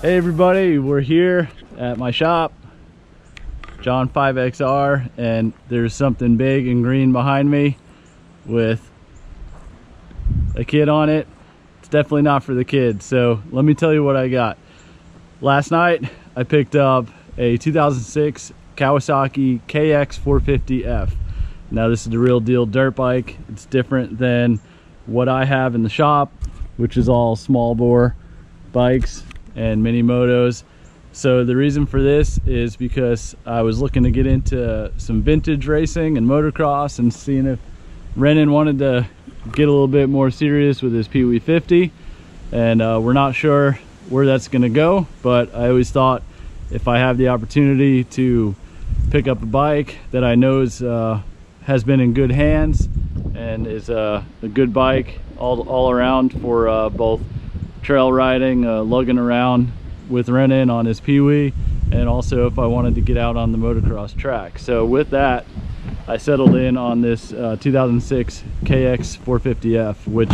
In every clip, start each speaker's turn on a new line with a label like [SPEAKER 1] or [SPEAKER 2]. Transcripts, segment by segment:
[SPEAKER 1] Hey everybody, we're here at my shop, John 5XR, and there's something big and green behind me with a kid on it. It's definitely not for the kids, so let me tell you what I got. Last night, I picked up a 2006 Kawasaki KX450F. Now this is the real deal dirt bike. It's different than what I have in the shop, which is all small bore bikes and mini motos. So the reason for this is because I was looking to get into some vintage racing and motocross and seeing if Rennen wanted to get a little bit more serious with his Pee Wee 50 and uh, we're not sure where that's going to go but I always thought if I have the opportunity to pick up a bike that I know is, uh, has been in good hands and is uh, a good bike all, all around for uh, both trail riding, uh, lugging around with Rennen on his Pee Wee and also if I wanted to get out on the motocross track. So with that I settled in on this uh, 2006 KX 450F, which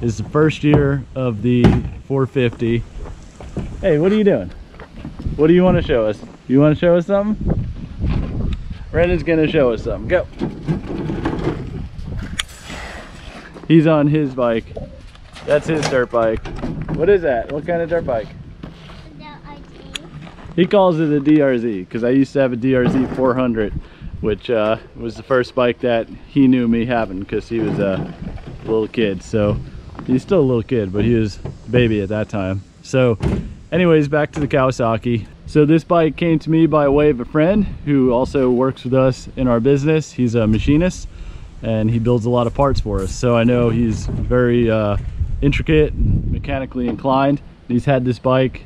[SPEAKER 1] is the first year of the 450. Hey, what are you doing? What do you want to show us? You want to show us something? Rennen's gonna show us something. Go. He's on his bike. That's his dirt bike. What is that? What kind of dirt bike? He calls it a DRZ because I used to have a DRZ 400 which uh, was the first bike that he knew me having because he was a little kid. So he's still a little kid, but he was baby at that time. So anyways, back to the Kawasaki. So this bike came to me by way of a friend who also works with us in our business. He's a machinist and he builds a lot of parts for us. So I know he's very uh, intricate, mechanically inclined. He's had this bike,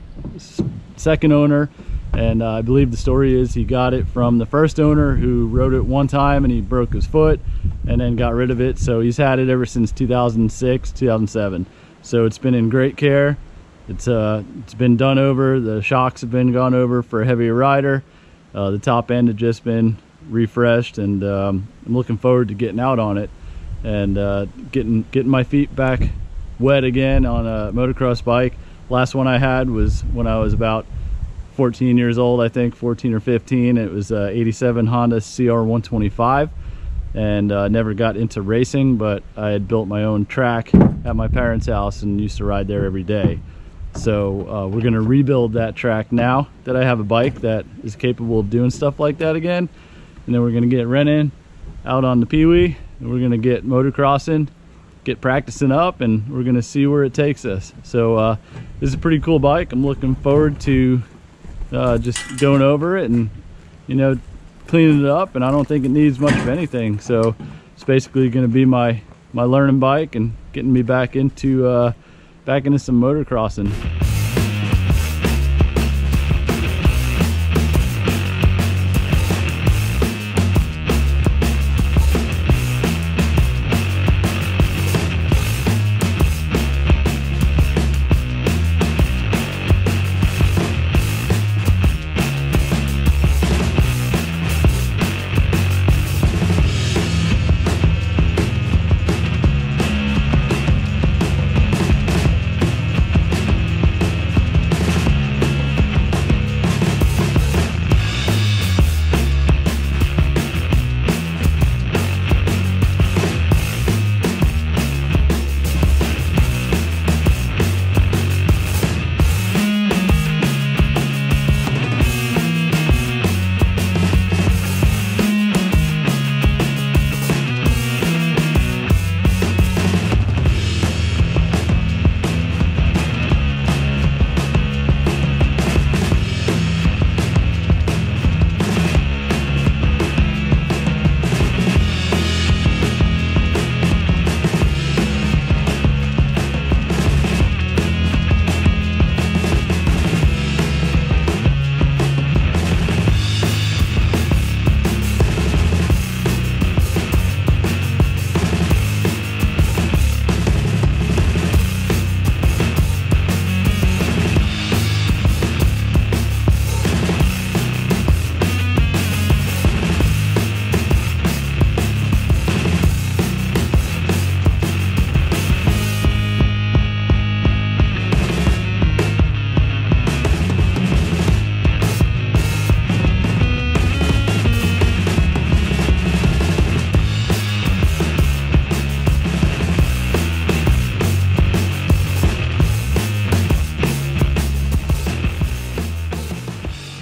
[SPEAKER 1] second owner, and uh, I believe the story is he got it from the first owner who rode it one time and he broke his foot and then got rid of it. So he's had it ever since 2006 2007 so it's been in great care. It's uh it's been done over. The shocks have been gone over for a heavier rider. Uh, the top end had just been refreshed and um, I'm looking forward to getting out on it and uh, getting getting my feet back wet again on a motocross bike last one I had was when I was about 14 years old, I think, 14 or 15. It was a 87 Honda CR125 and uh, never got into racing, but I had built my own track at my parents' house and used to ride there every day. So uh, we're gonna rebuild that track now that I have a bike that is capable of doing stuff like that again. And then we're gonna get Rennen out on the Pee Wee and we're gonna get motocrossing, get practicing up and we're gonna see where it takes us. So uh, this is a pretty cool bike. I'm looking forward to uh, just going over it and you know cleaning it up and I don't think it needs much of anything so it's basically going to be my my learning bike and getting me back into uh, back into some motocrossing.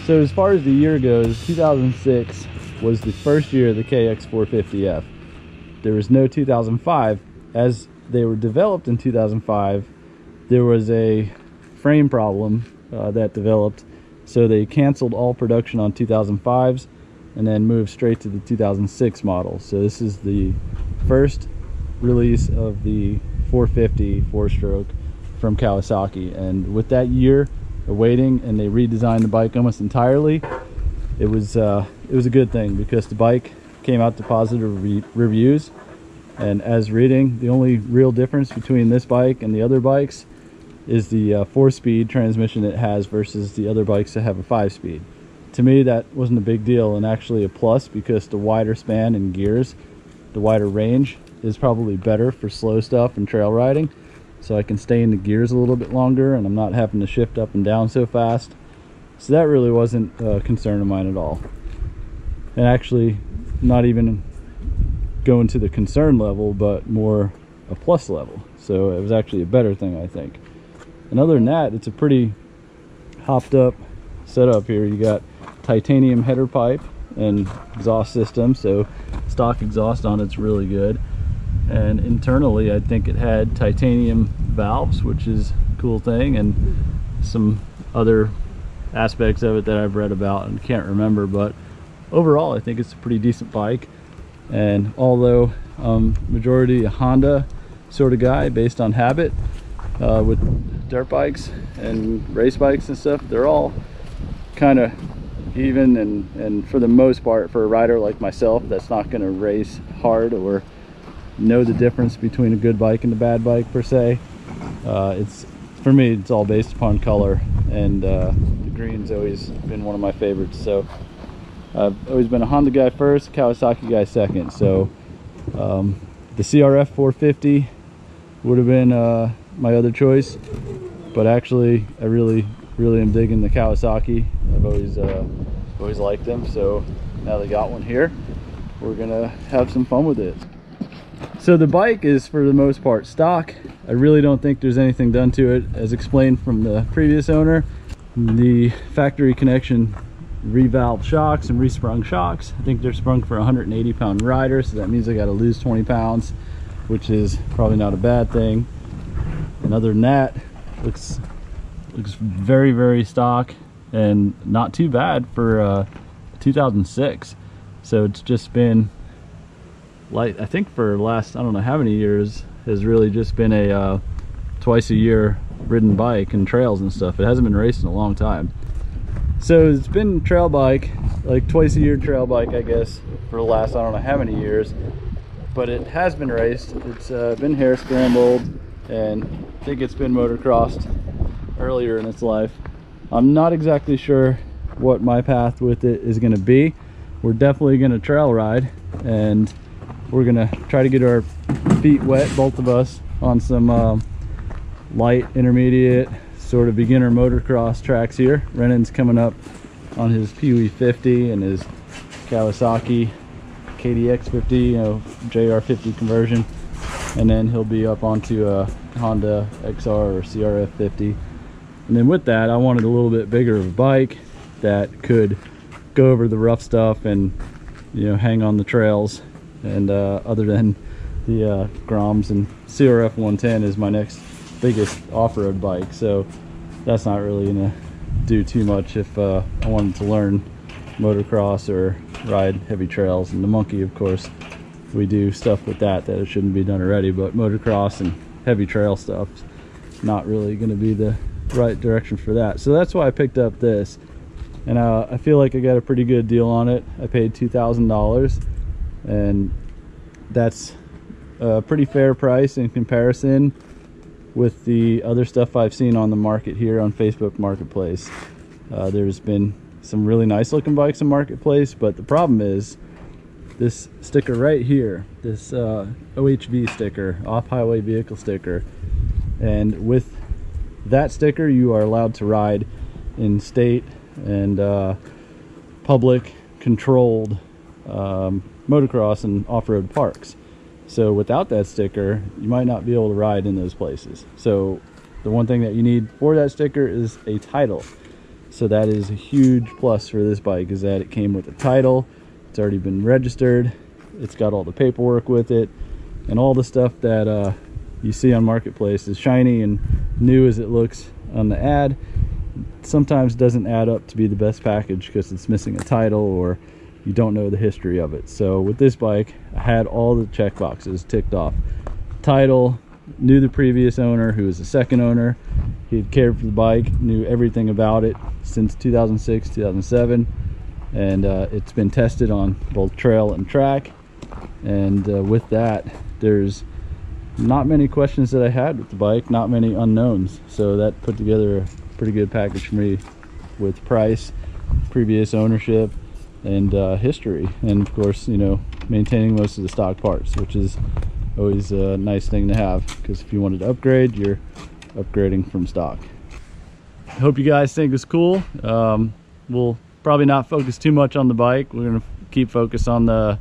[SPEAKER 1] So as far as the year goes, 2006 was the first year of the KX450F. There was no 2005. As they were developed in 2005, there was a frame problem uh, that developed. So they canceled all production on 2005s and then moved straight to the 2006 model. So this is the first release of the 450 four-stroke from Kawasaki. And with that year awaiting, and they redesigned the bike almost entirely, it was uh, it was a good thing because the bike came out to positive re reviews. And as reading, the only real difference between this bike and the other bikes is the uh, four-speed transmission it has versus the other bikes that have a five-speed. To me, that wasn't a big deal and actually a plus because the wider span and gears, the wider range is probably better for slow stuff and trail riding so I can stay in the gears a little bit longer and I'm not having to shift up and down so fast. So that really wasn't a concern of mine at all. And actually not even going to the concern level, but more a plus level. So it was actually a better thing, I think. And other than that, it's a pretty hopped up setup here. You got titanium header pipe and exhaust system. So stock exhaust on it's really good and internally I think it had titanium valves which is a cool thing and some other aspects of it that I've read about and can't remember but overall I think it's a pretty decent bike and although um, majority a Honda sort of guy based on habit uh, with dirt bikes and race bikes and stuff they're all kind of even and and for the most part for a rider like myself that's not going to race hard or know the difference between a good bike and a bad bike per se. Uh, it's for me, it's all based upon color, and uh, the green's always been one of my favorites. So I've always been a Honda guy first, Kawasaki guy second. So um, the CRF 450 would have been uh, my other choice, but actually, I really, really am digging the Kawasaki. I've always, uh, always liked them. So now they got one here. We're gonna have some fun with it. So the bike is for the most part stock. I really don't think there's anything done to it as explained from the previous owner. The factory connection revalved shocks and resprung shocks. I think they're sprung for 180 pound rider, so that means I gotta lose 20 pounds, which is probably not a bad thing. And other than that, looks looks very, very stock and not too bad for uh, 2006. So it's just been like I think for last I don't know how many years has really just been a uh, twice a year ridden bike and trails and stuff. It hasn't been raced in a long time. So it's been trail bike, like twice a year trail bike, I guess, for the last I don't know how many years. But it has been raced. It's uh, been hare scrambled, and I think it's been motocrossed earlier in its life. I'm not exactly sure what my path with it is going to be. We're definitely going to trail ride, and we're gonna try to get our feet wet both of us on some um, light intermediate sort of beginner motocross tracks here. Rennen's coming up on his Pee 50 and his Kawasaki KDX 50 you know JR50 conversion. And then he'll be up onto a Honda XR or CRF 50 and then with that I wanted a little bit bigger of a bike that could go over the rough stuff and you know hang on the trails and uh, other than the uh, Groms and CRF 110 is my next biggest off-road bike. So that's not really gonna do too much if uh, I wanted to learn motocross or ride heavy trails. And the monkey of course we do stuff with that that it shouldn't be done already. But motocross and heavy trail stuff not really going to be the right direction for that. So that's why I picked up this. And uh, I feel like I got a pretty good deal on it. I paid two thousand dollars and that's a pretty fair price in comparison with the other stuff I've seen on the market here on Facebook Marketplace. Uh, there's been some really nice looking bikes in Marketplace, but the problem is this sticker right here, this uh, OHV sticker, off-highway vehicle sticker. And with that sticker, you are allowed to ride in state and uh, public controlled um, motocross and off-road parks. So without that sticker, you might not be able to ride in those places. So the one thing that you need for that sticker is a title. So that is a huge plus for this bike is that it came with a title. It's already been registered. It's got all the paperwork with it and all the stuff that uh, you see on Marketplace is shiny and new as it looks on the ad. Sometimes doesn't add up to be the best package because it's missing a title or you don't know the history of it. So with this bike, I had all the check boxes ticked off. Title, knew the previous owner who was the second owner. He had cared for the bike, knew everything about it since 2006, 2007. And uh, it's been tested on both trail and track. And uh, with that, there's not many questions that I had with the bike, not many unknowns. So that put together a pretty good package for me with price, previous ownership, and uh, history. And of course, you know, maintaining most of the stock parts, which is always a nice thing to have because if you wanted to upgrade, you're upgrading from stock. Hope you guys think it's cool. Um, we'll probably not focus too much on the bike. We're gonna keep focus on the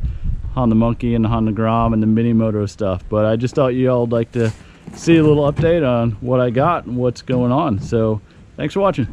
[SPEAKER 1] Honda Monkey and the Honda Grom and the Mini Moto stuff. But I just thought you all would like to see a little update on what I got and what's going on. So thanks for watching.